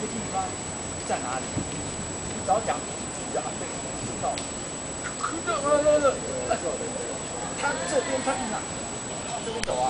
个地方在哪里？你早讲，就对，知道。可可这这这，他这边他哪？这边走啊。